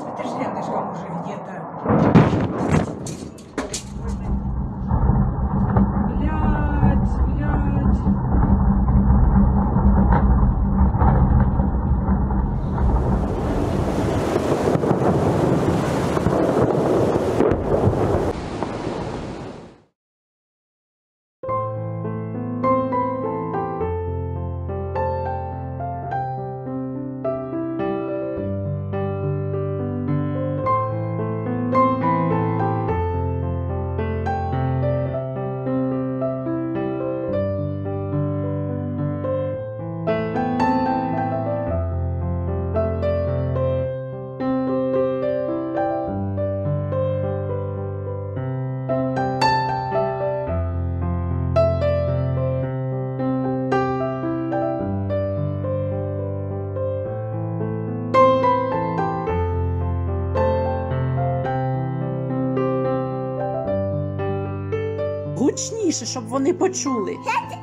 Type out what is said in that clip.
Может быть, ты ж где-то. Гучніше, щоб вони почули. Get